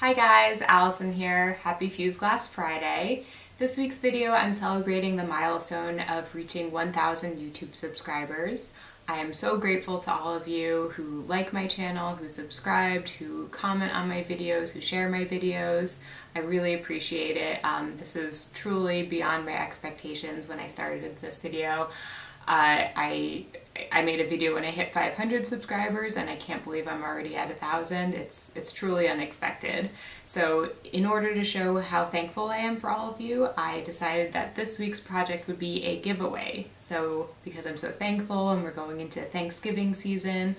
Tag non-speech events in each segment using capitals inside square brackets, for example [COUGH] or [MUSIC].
Hi guys, Allison here. Happy Fused Glass Friday. This week's video I'm celebrating the milestone of reaching 1,000 YouTube subscribers. I am so grateful to all of you who like my channel, who subscribed, who comment on my videos, who share my videos. I really appreciate it. Um, this is truly beyond my expectations when I started this video. Uh, I I made a video when I hit 500 subscribers and I can't believe I'm already at a thousand. It's it's truly unexpected. So in order to show how thankful I am for all of you, I decided that this week's project would be a giveaway. So because I'm so thankful and we're going into Thanksgiving season,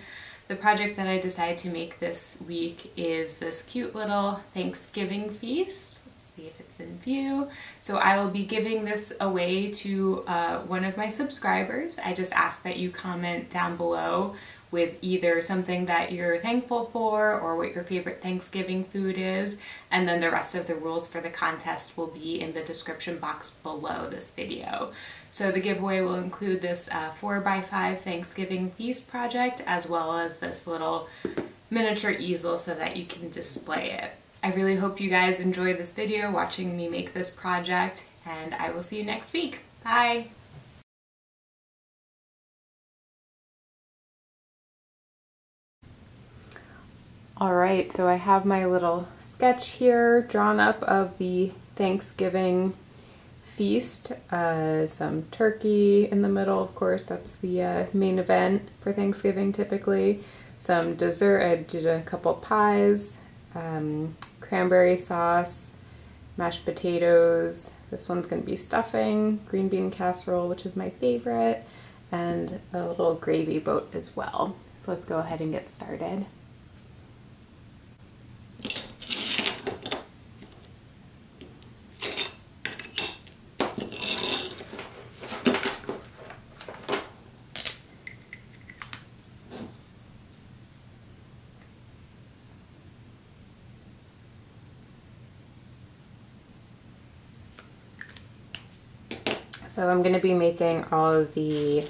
the project that I decided to make this week is this cute little Thanksgiving feast see if it's in view. So I will be giving this away to uh, one of my subscribers. I just ask that you comment down below with either something that you're thankful for or what your favorite Thanksgiving food is. And then the rest of the rules for the contest will be in the description box below this video. So the giveaway will include this uh, 4x5 Thanksgiving feast project as well as this little miniature easel so that you can display it. I really hope you guys enjoy this video watching me make this project and I will see you next week. Bye! All right, so I have my little sketch here drawn up of the Thanksgiving feast. Uh, some turkey in the middle, of course, that's the uh, main event for Thanksgiving typically. Some dessert, I did a couple pies, um, cranberry sauce, mashed potatoes. This one's going to be stuffing, green bean casserole, which is my favorite, and a little gravy boat as well. So let's go ahead and get started. So I'm going to be making all of the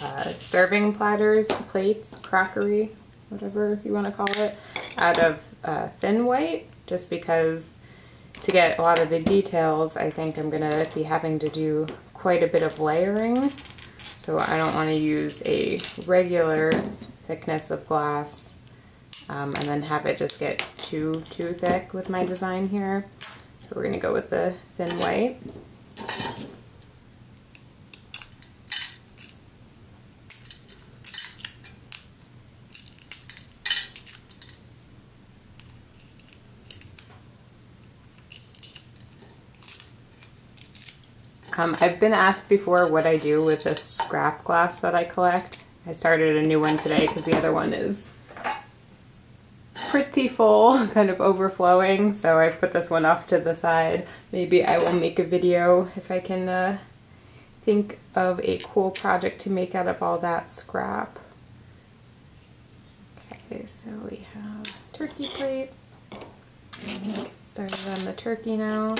uh, serving platters, plates, crockery, whatever you want to call it, out of uh, thin white, just because to get a lot of the details, I think I'm going to be having to do quite a bit of layering. So I don't want to use a regular thickness of glass um, and then have it just get too, too thick with my design here. So we're gonna go with the thin white. Um, I've been asked before what I do with this scrap glass that I collect. I started a new one today because the other one is pretty full, [LAUGHS] kind of overflowing, so I've put this one off to the side. Maybe I will make a video if I can uh, think of a cool project to make out of all that scrap. Okay, so we have turkey plate. Started on the turkey now.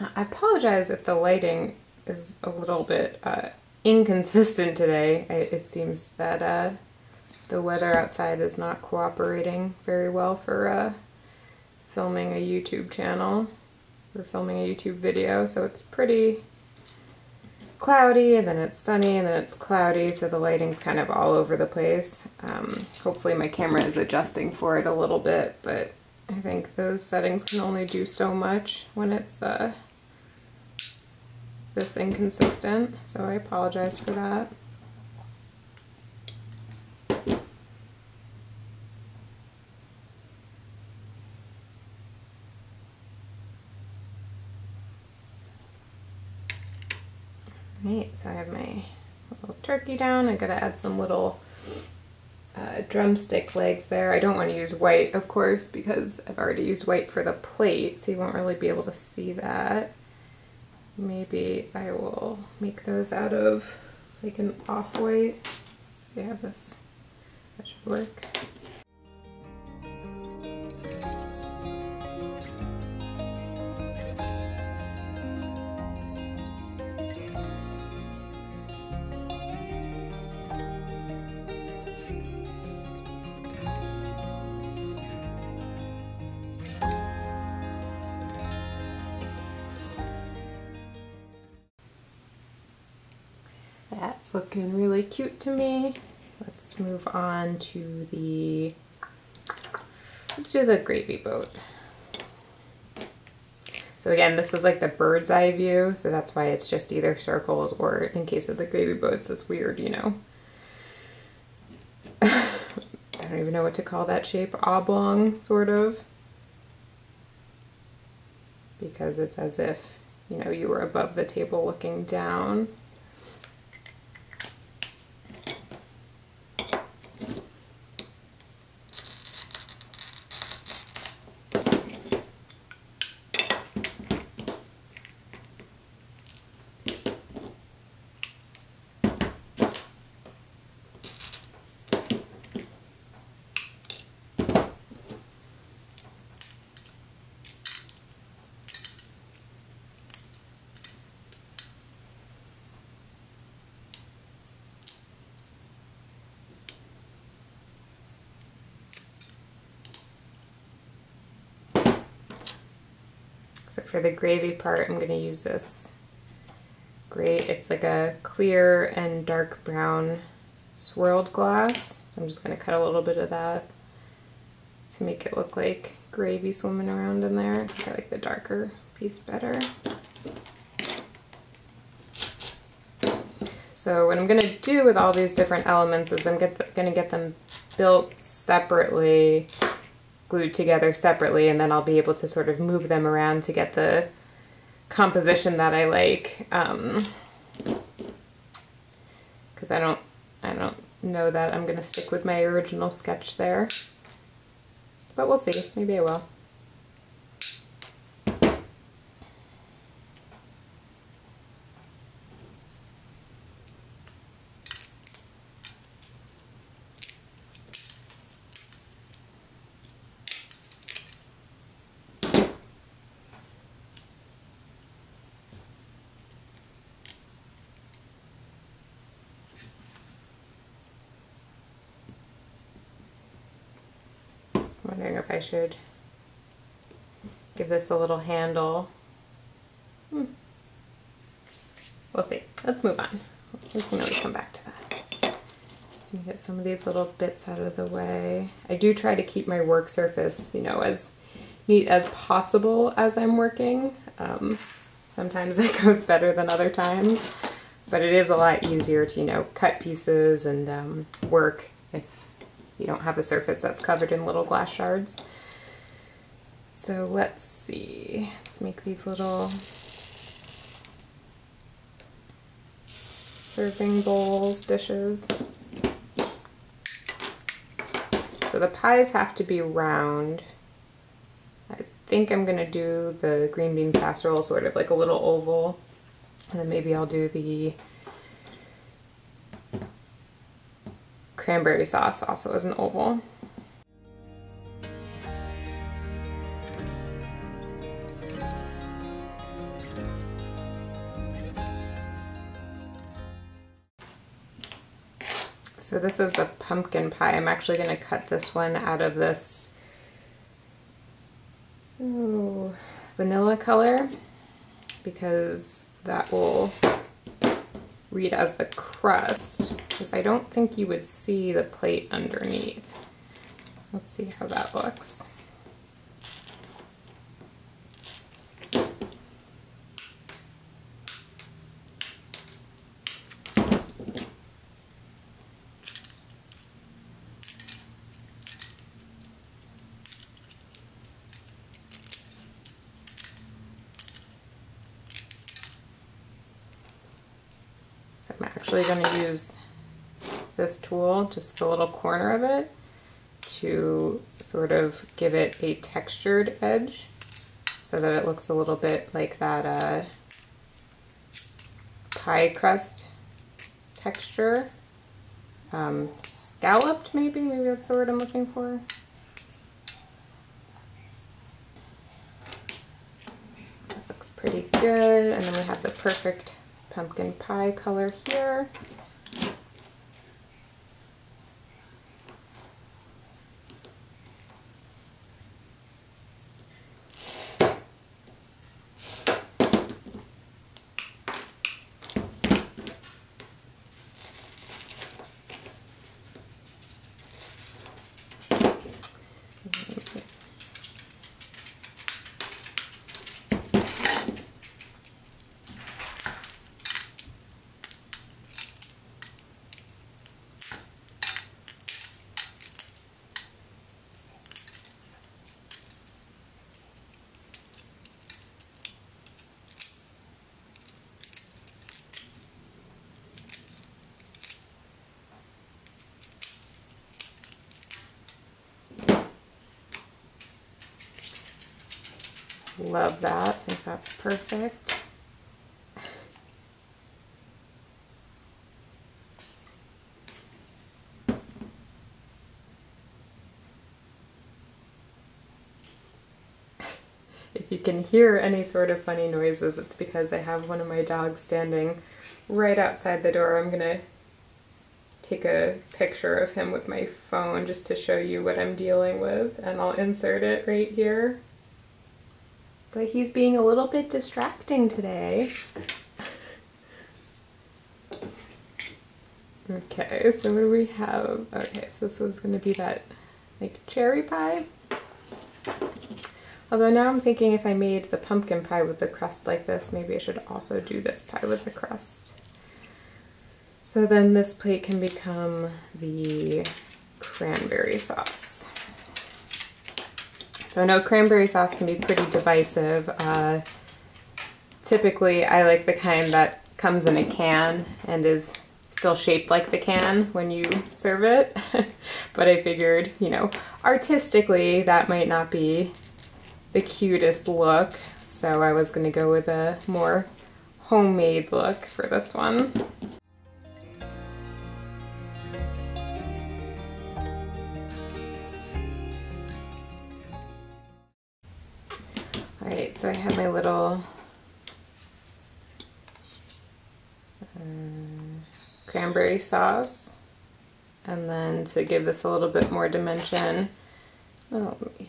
I apologize if the lighting is a little bit uh, inconsistent today. It seems that uh, the weather outside is not cooperating very well for uh, filming a YouTube channel. We're filming a YouTube video, so it's pretty cloudy and then it's sunny and then it's cloudy so the lighting's kind of all over the place. Um, hopefully my camera is adjusting for it a little bit but I think those settings can only do so much when it's uh, this inconsistent so I apologize for that. Right, so I have my little turkey down. I gotta add some little uh, drumstick legs there. I don't want to use white, of course, because I've already used white for the plate, so you won't really be able to see that. Maybe I will make those out of like an off-white. So I have this, that should work. To me. Let's move on to the, let's do the gravy boat. So again, this is like the bird's eye view, so that's why it's just either circles or in case of the gravy boats, this weird, you know. [LAUGHS] I don't even know what to call that shape, oblong, sort of. Because it's as if, you know, you were above the table looking down. For the gravy part, I'm going to use this great, it's like a clear and dark brown swirled glass. So I'm just going to cut a little bit of that to make it look like gravy swimming around in there. I like the darker piece better. So what I'm going to do with all these different elements is I'm going to get them built separately glued together separately and then I'll be able to sort of move them around to get the composition that I like. Um, cause I don't, I don't know that I'm gonna stick with my original sketch there, but we'll see, maybe I will. wondering if I should give this a little handle. Hmm. We'll see. Let's move on. We can always come back to that. Get some of these little bits out of the way. I do try to keep my work surface, you know, as neat as possible as I'm working. Um, sometimes [LAUGHS] it goes better than other times, but it is a lot easier to, you know, cut pieces and um, work you don't have a surface that's covered in little glass shards. So let's see, let's make these little serving bowls, dishes. So the pies have to be round. I think I'm gonna do the green bean casserole sort of like a little oval. And then maybe I'll do the cranberry sauce also as an oval. So this is the pumpkin pie. I'm actually going to cut this one out of this, ooh, vanilla color because that will read as the crust because I don't think you would see the plate underneath. Let's see how that looks. I'm actually going to use this tool, just the little corner of it, to sort of give it a textured edge so that it looks a little bit like that uh, pie crust texture. Um, scalloped maybe, maybe that's the word I'm looking for. That looks pretty good. And then we have the perfect pumpkin pie color here. Love that. I think that's perfect. [LAUGHS] if you can hear any sort of funny noises, it's because I have one of my dogs standing right outside the door. I'm going to take a picture of him with my phone just to show you what I'm dealing with, and I'll insert it right here. But he's being a little bit distracting today. okay, so what do we have? Okay, so this was going to be that like cherry pie. Although now I'm thinking if I made the pumpkin pie with the crust like this, maybe I should also do this pie with the crust. So then this plate can become the cranberry sauce. So I know cranberry sauce can be pretty divisive. Uh, typically I like the kind that comes in a can and is still shaped like the can when you serve it. [LAUGHS] but I figured, you know, artistically that might not be the cutest look. So I was gonna go with a more homemade look for this one. So I have my little uh, cranberry sauce. And then to give this a little bit more dimension, oh, let me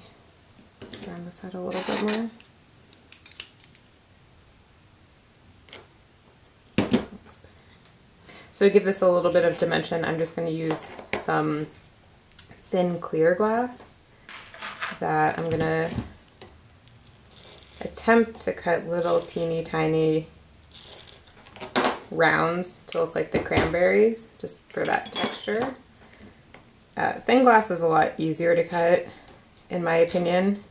round this out a little bit more. So to give this a little bit of dimension, I'm just going to use some thin clear glass that I'm going to attempt to cut little teeny tiny rounds to look like the cranberries, just for that texture. Uh, thin glass is a lot easier to cut, in my opinion,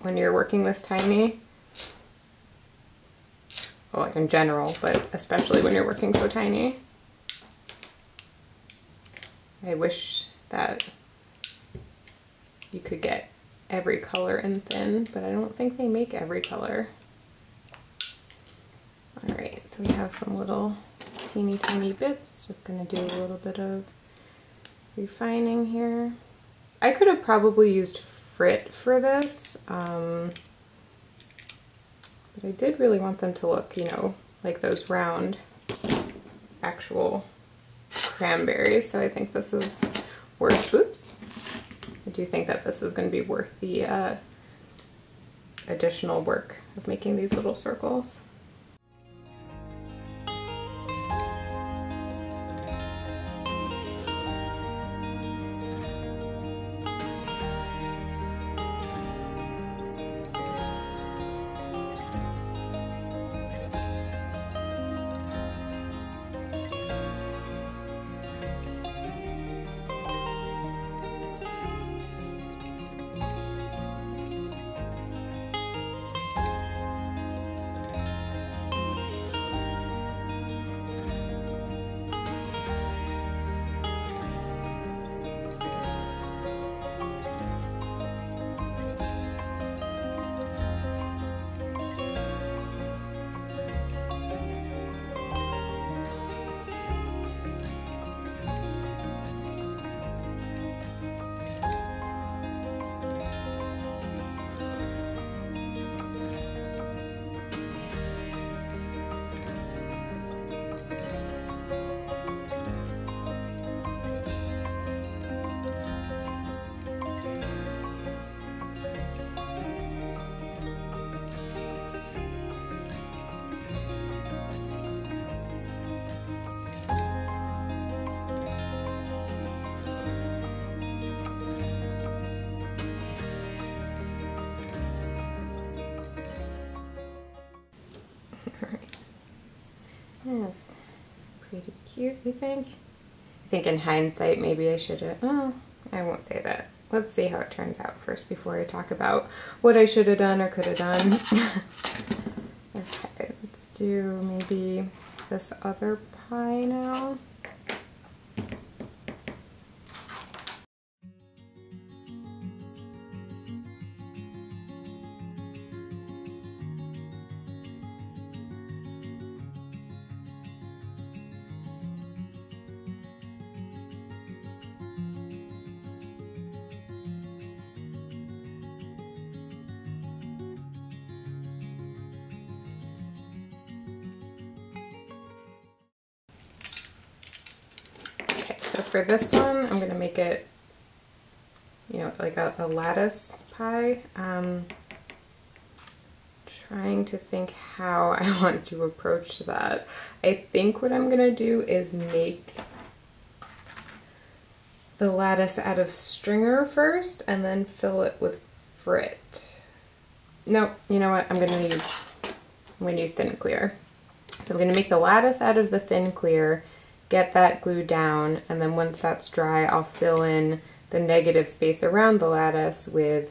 when you're working this tiny. Well, in general, but especially when you're working so tiny. I wish that you could get every color in thin, but I don't think they make every color. All right, so we have some little teeny tiny bits. Just gonna do a little bit of refining here. I could have probably used frit for this, um, but I did really want them to look, you know, like those round actual cranberries. So I think this is worth, oops, I you think that this is going to be worth the uh, additional work of making these little circles. Cute, you think? I think in hindsight, maybe I should have, oh, I won't say that. Let's see how it turns out first before I talk about what I should have done or could have done. [LAUGHS] okay, let's do maybe this other pie now. So for this one, I'm gonna make it, you know, like a, a lattice pie. Um, trying to think how [LAUGHS] I want to approach that. I think what I'm gonna do is make the lattice out of stringer first and then fill it with frit. No, you know what? I'm gonna use I'm gonna use thin clear. So I'm gonna make the lattice out of the thin clear get that glued down, and then once that's dry, I'll fill in the negative space around the lattice with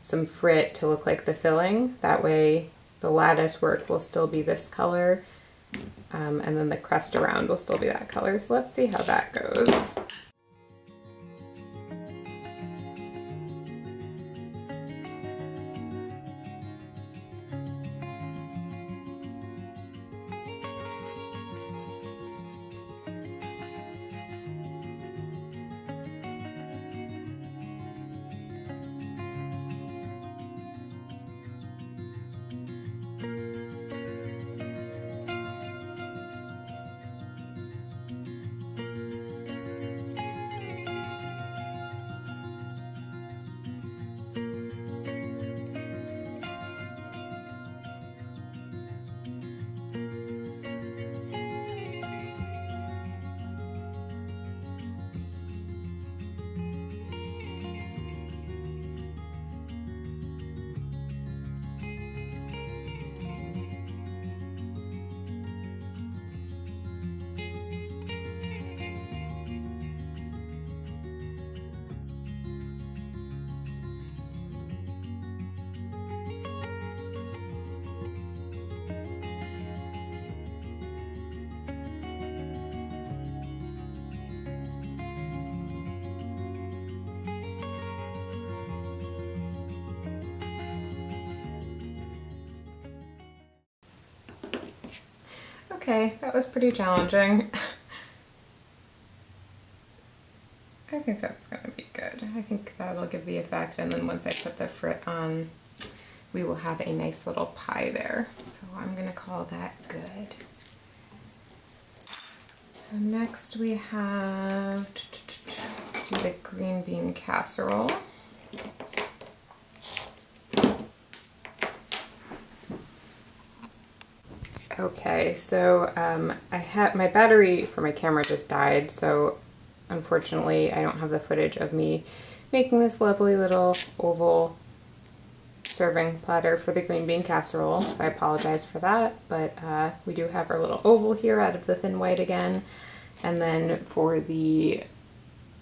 some frit to look like the filling. That way the lattice work will still be this color, um, and then the crust around will still be that color. So let's see how that goes. Okay, that was pretty challenging. I think that's to be good. I think that'll give the effect and then once I put the frit on, we will have a nice little pie there. So I'm to call that good. So next we have, let's do the green bean casserole. Okay, so um, I had my battery for my camera just died, so unfortunately I don't have the footage of me making this lovely little oval serving platter for the green bean casserole, so I apologize for that, but uh, we do have our little oval here out of the thin white again. And then for the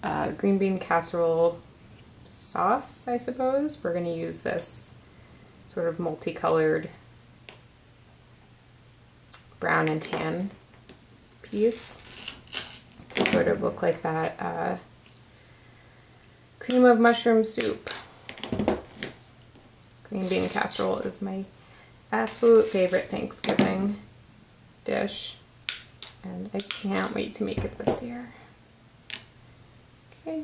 uh, green bean casserole sauce, I suppose, we're going to use this sort of multicolored brown and tan piece to sort of look like that uh, cream of mushroom soup. Green bean casserole is my absolute favorite Thanksgiving dish and I can't wait to make it this year. Okay.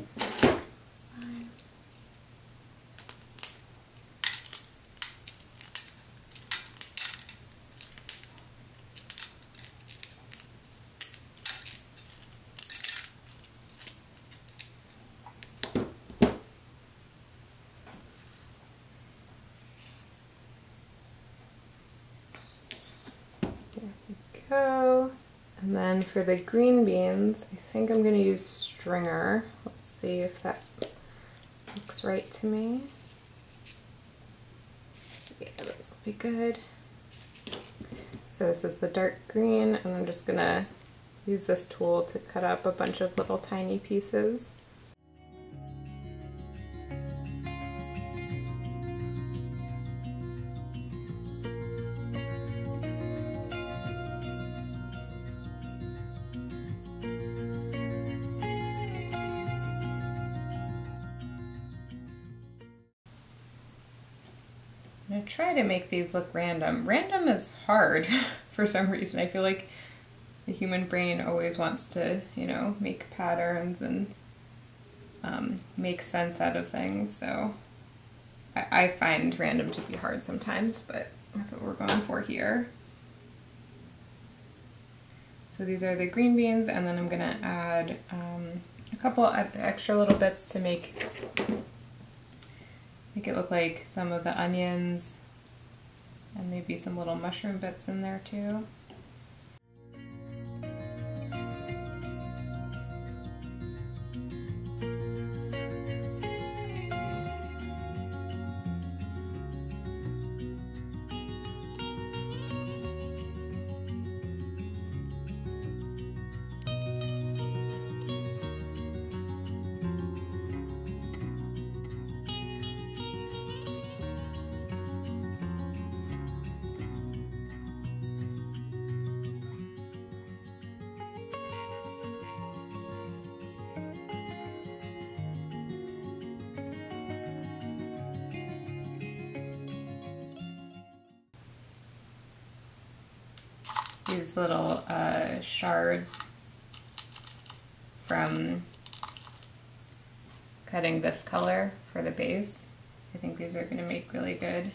Go. And then for the green beans, I think I'm gonna use stringer. Let's see if that looks right to me. Yeah, this will be good. So this is the dark green, and I'm just gonna use this tool to cut up a bunch of little tiny pieces. Make these look random. Random is hard [LAUGHS] for some reason. I feel like the human brain always wants to, you know, make patterns and um, make sense out of things. So I, I find random to be hard sometimes, but that's what we're going for here. So these are the green beans, and then I'm gonna add um, a couple extra little bits to make Make it look like some of the onions and maybe some little mushroom bits in there too. Shards from cutting this color for the base. I think these are going to make really good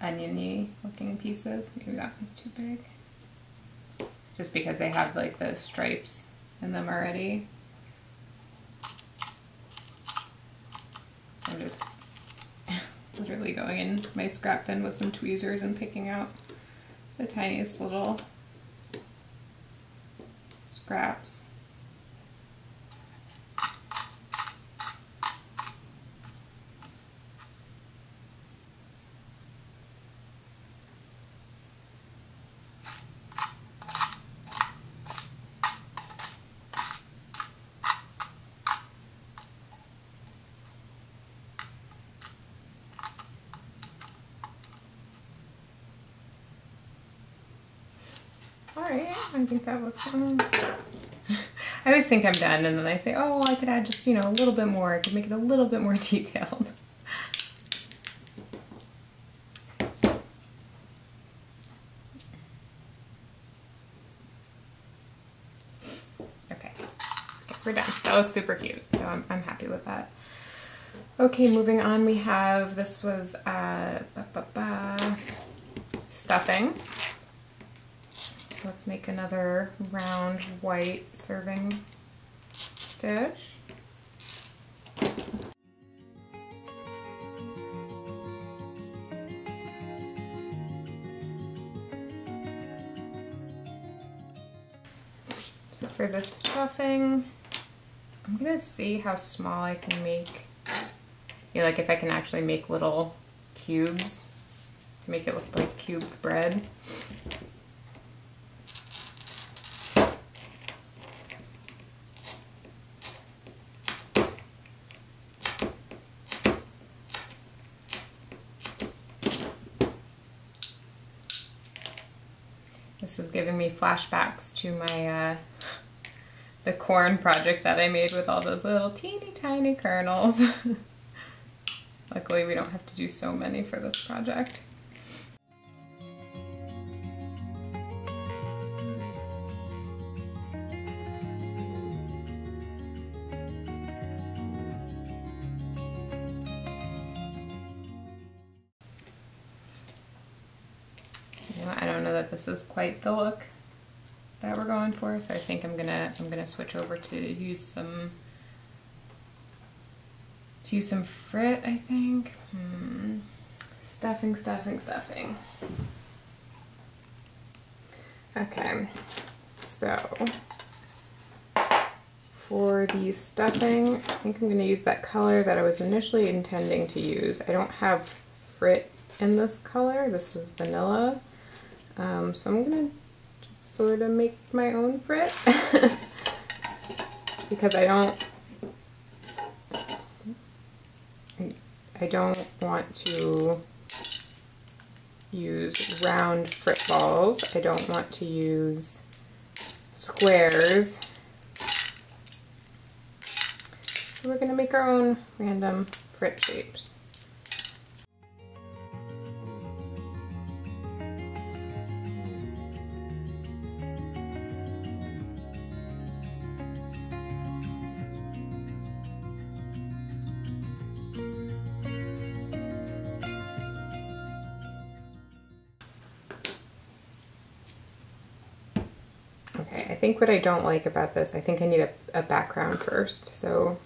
oniony looking pieces. Maybe that was too big. Just because they have like the stripes in them already. I'm just [LAUGHS] literally going in my scrap bin with some tweezers and picking out the tiniest little scraps. Alright, I think that looks [LAUGHS] I always think I'm done and then I say, oh, I could add just, you know, a little bit more. I could make it a little bit more [LAUGHS] detailed. Okay. okay, we're done. That looks super cute, so I'm, I'm happy with that. Okay, moving on, we have, this was uh, ba -ba -ba, stuffing make another round white serving dish. So for the stuffing, I'm gonna see how small I can make, you know, like if I can actually make little cubes to make it look like cubed bread. Flashbacks to my uh, the corn project that I made with all those little teeny tiny kernels. [LAUGHS] Luckily we don't have to do so many for this project. I don't know that this is quite the look going for, so I think I'm gonna I'm gonna switch over to use some to use some frit, I think. Hmm. Stuffing, stuffing, stuffing. Okay, so for the stuffing, I think I'm gonna use that color that I was initially intending to use. I don't have frit in this color, this is vanilla. Um, so I'm gonna sort of make my own frit [LAUGHS] because I don't I don't want to use round frit balls. I don't want to use squares. So we're going to make our own random frit shapes. Think what I don't like about this, I think I need a, a background first. So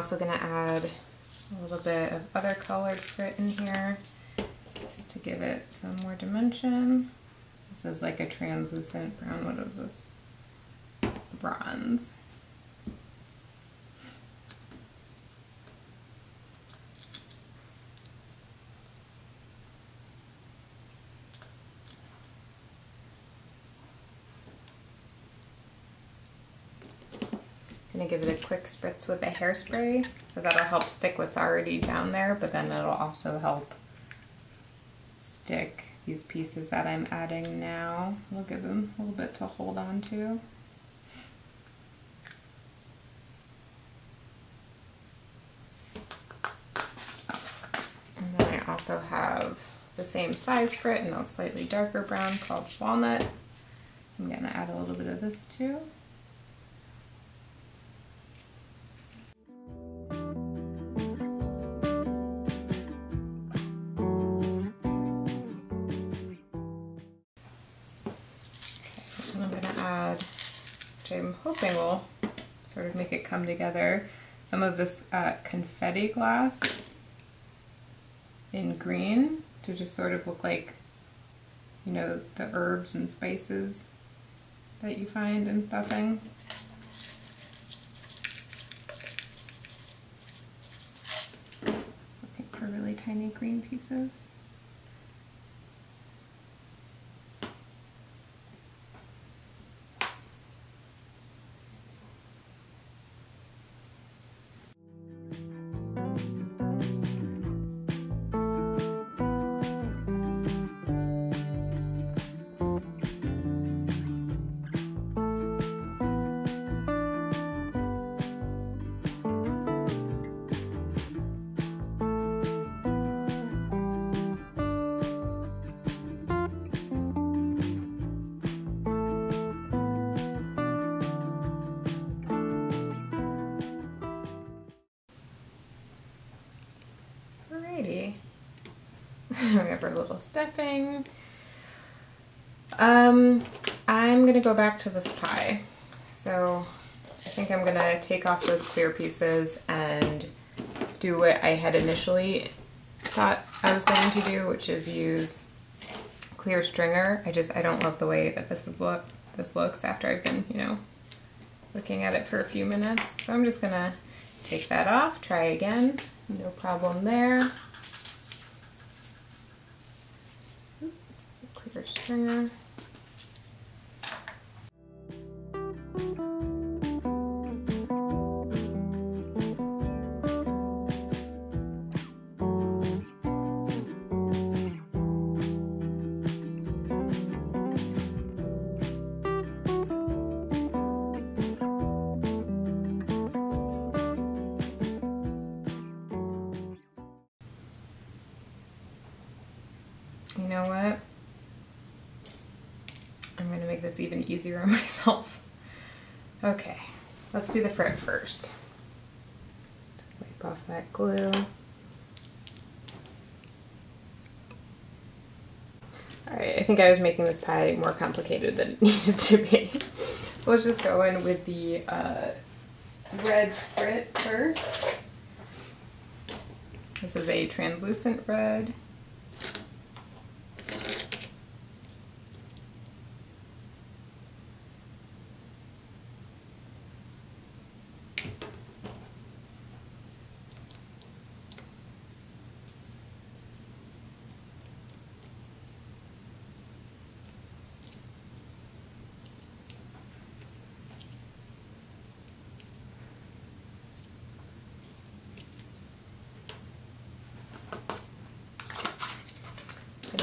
also going to add a little bit of other colored frit in here just to give it some more dimension. This is like a translucent brown. What is this? Bronze. gonna give it a quick spritz with a hairspray so that'll help stick what's already down there but then it'll also help stick these pieces that I'm adding now. We'll give them a little bit to hold on to. And then I also have the same size frit in a slightly darker brown called Walnut. So I'm gonna add a little bit of this too. Make it come together. Some of this uh, confetti glass in green to just sort of look like, you know, the herbs and spices that you find in stuffing. looking for really tiny green pieces. Have our little stuffing. Um, I'm gonna go back to this pie. So I think I'm gonna take off those clear pieces and do what I had initially thought I was going to do, which is use clear stringer. I just, I don't love the way that this is look, this looks after I've been, you know, looking at it for a few minutes. So I'm just gonna take that off, try again, no problem there. Stringer. You know what? I'm going to make this even easier [LAUGHS] on myself. Okay, let's do the frit first. Wipe off that glue. Alright, I think I was making this pie more complicated than [LAUGHS] it needed to be. so let's just go in with the uh, red frit first. This is a translucent red.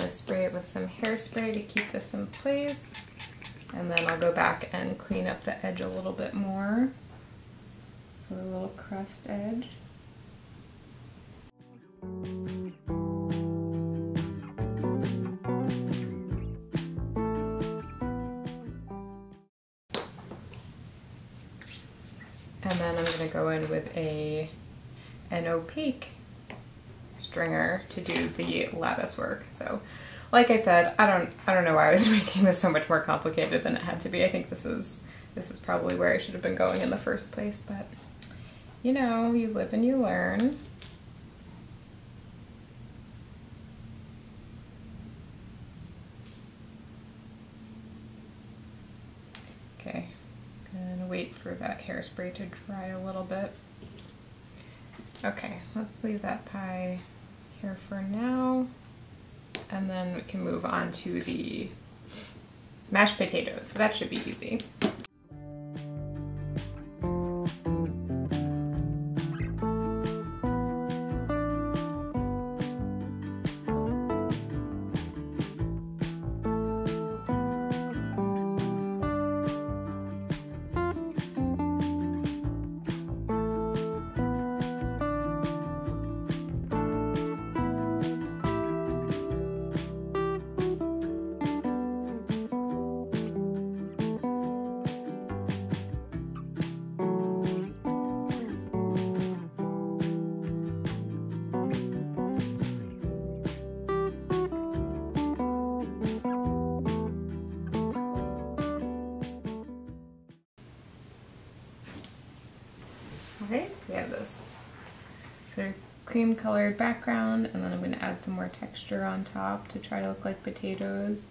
gonna spray it with some hairspray to keep this in place. And then I'll go back and clean up the edge a little bit more for a little crust edge. And then I'm gonna go in with a an opaque stringer to do the lattice work. So like I said, I don't I don't know why I was [LAUGHS] making this so much more complicated than it had to be. I think this is this is probably where I should have been going in the first place, but you know, you live and you learn. Okay, gonna wait for that hairspray to dry a little bit. Okay, let's leave that pie here for now. And then we can move on to the mashed potatoes. So that should be easy. This sort of cream colored background and then I'm going to add some more texture on top to try to look like potatoes.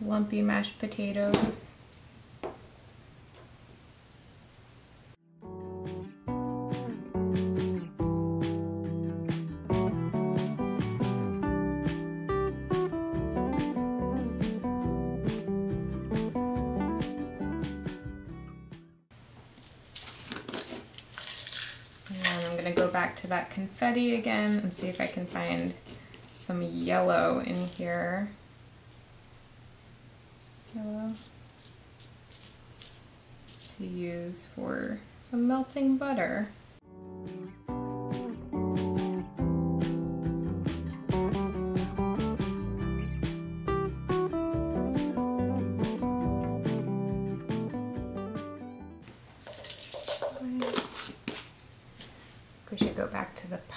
Lumpy mashed potatoes. Confetti again and see if I can find some yellow in here. Yellow to use for some melting butter.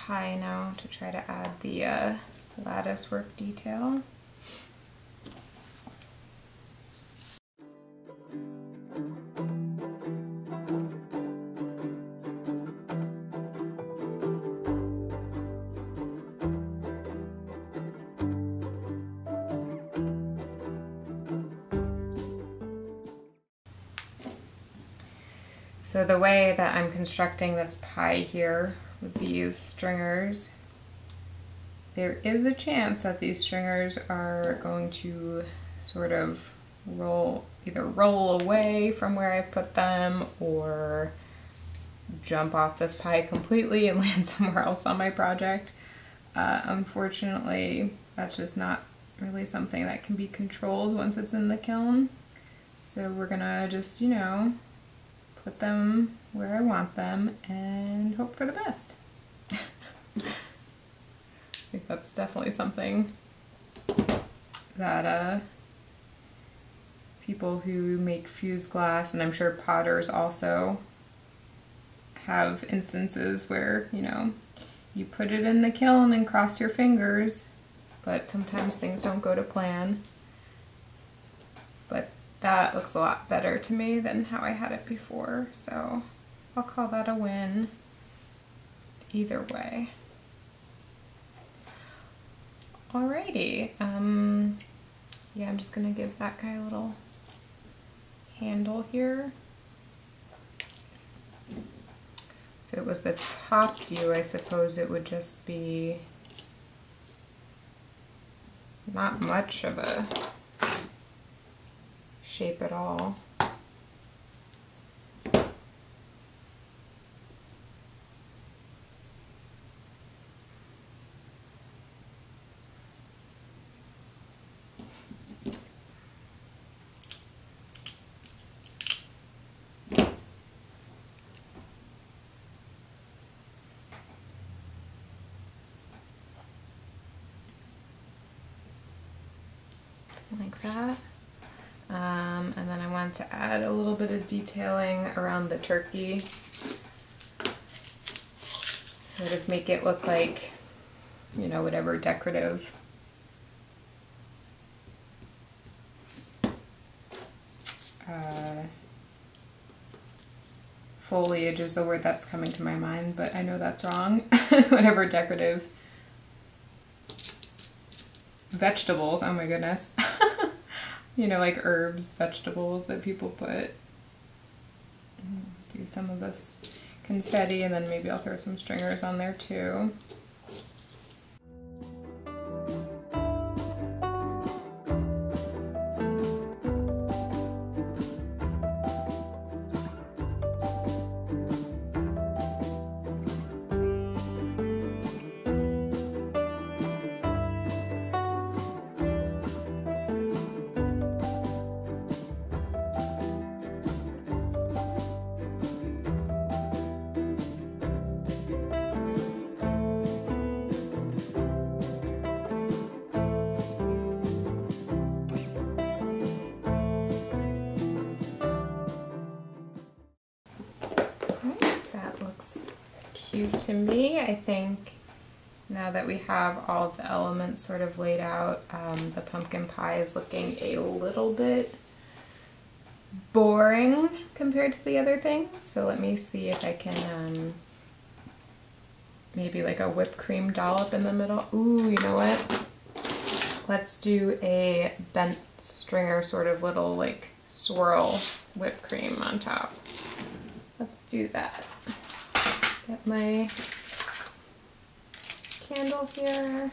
Pie now to try to add the uh, lattice work detail. So the way that I'm constructing this pie here with these stringers, there is a chance that these stringers are going to sort of roll, either roll away from where I put them or jump off this pie completely and [LAUGHS] land somewhere else on my project. Uh, unfortunately, that's just not really something that can be controlled once it's in the kiln. So we're gonna just, you know, put them where I want them and hope for the best. [LAUGHS] I think that's definitely something that uh, people who make fused glass, and I'm sure potters also have instances where, you know, you put it in the kiln and cross your fingers, but sometimes things don't go to plan. That looks a lot better to me than how I had it before, so I'll call that a win either way. Alrighty, um, yeah, I'm just gonna give that guy a little handle here. If it was the top view, I suppose it would just be not much of a shape at all. like that. Uh, Um, and then I wanted to add a little bit of detailing around the turkey. Sort of make it look like, you know, whatever decorative uh, foliage is the word that's coming to my mind, but I know that's wrong. [LAUGHS] whatever decorative vegetables, oh my goodness. [LAUGHS] you know, like herbs, vegetables that people put. Do some of this confetti and then maybe I'll throw some stringers on there too. Cute to me. I think now that we have all the elements sort of laid out, um, the pumpkin pie is looking a little bit boring compared to the other things. So let me see if I can um, maybe like a whipped cream dollop in the middle. Ooh, you know what? Let's do a bent stringer sort of little like swirl whipped cream on top. Let's do that. Get my candle here.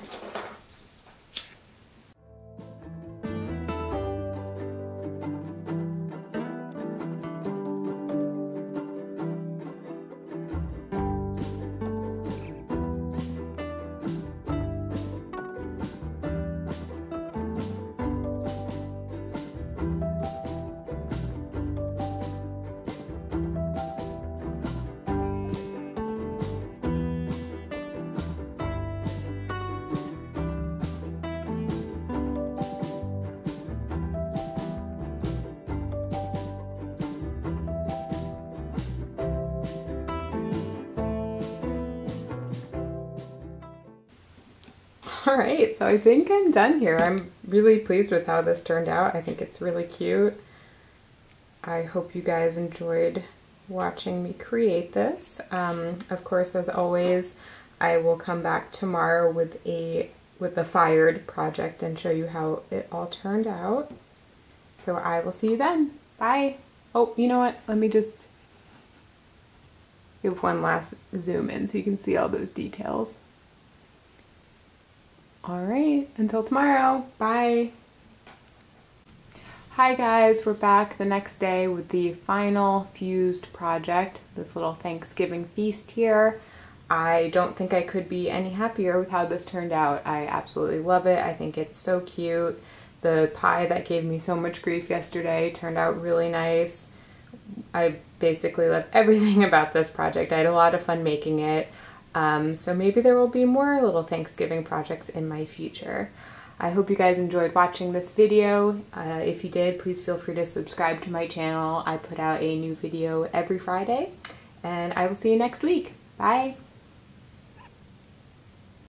[LAUGHS] All right, so I think I'm done here. I'm really pleased with how this turned out. I think it's really cute. I hope you guys enjoyed watching me create this. Um, of course, as always, I will come back tomorrow with a with a fired project and show you how it all turned out. So I will see you then. Bye. Oh, you know what? Let me just give one last zoom in so you can see all those details. All right, until tomorrow. Bye. Hi guys, we're back the next day with the final fused project, this little Thanksgiving feast here. I don't think I could be any happier with how this turned out. I absolutely love it. I think it's so cute. The pie that gave me so much grief yesterday turned out really nice. I basically love [LAUGHS] everything about this project. I had a lot of fun making it. Um, so maybe there will be more little Thanksgiving projects in my future. I hope you guys enjoyed watching this video. Uh, if you did, please feel free to subscribe to my channel. I put out a new video every Friday, and I will see you next week. Bye!